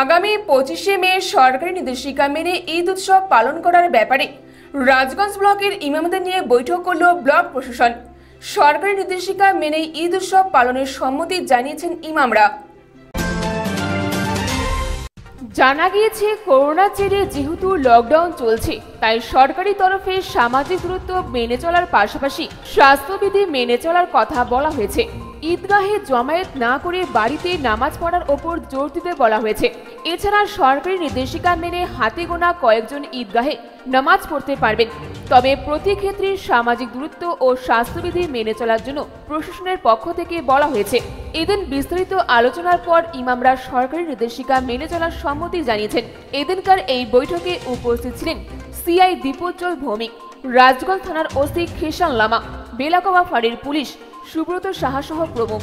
আগামী পঁচিশে মে সরকারি নির্দেশিকা মেনে ঈদ উৎসব পালন করার ব্যাপারে রাজগঞ্জ ব্লকের ইমামদের নিয়ে বৈঠক করল ব্লক প্রশাসন। সরকারি নির্দেশিকা মেনে ঈদ উৎসব পালনের সম্মতি জানিয়েছেন ইমামরা। জানা গিয়েছে, করোনার জেরে যেহেতু লকডাউন চলছে, তাই সরকারি তরফে সামাজিক দূরত্ব মেনে চলার পাশাপাশি স্বাস্থ্যবিধি মেনে চলার কথা বলা হয়েছে। ঈদগাহে জমায়েত না করে বাড়িতে নামাজ পড়ার ওপর জোর দিতে বলা হয়েছে। এছাড়া সরকারি নির্দেশিকা মেনে হাতে গোনা কয়েকজন ঈদগাহে নামাজ পড়তে পারবেন। তবে প্রতি ক্ষেত্রে সামাজিক দূরত্ব ও স্বাস্থ্যবিধি মেনে চলার জন্য প্রশাসনের পক্ষ থেকে বলা হয়েছে। এদিন বিস্তারিত আলোচনার পর ইমামরা সরকারি নির্দেশিকা মেনে চলার সম্মতি জানিয়েছেন। এদিনকার এই বৈঠকে উপস্থিত ছিলেন সিআই দীপোজ্জ্বল ভৌমিক, রাজগঞ্জ থানার ওসি খেসান লামা, বেলাকবা ফাঁড়ির পুলিশ, সুব্রত সাহাসহ প্রমুখ।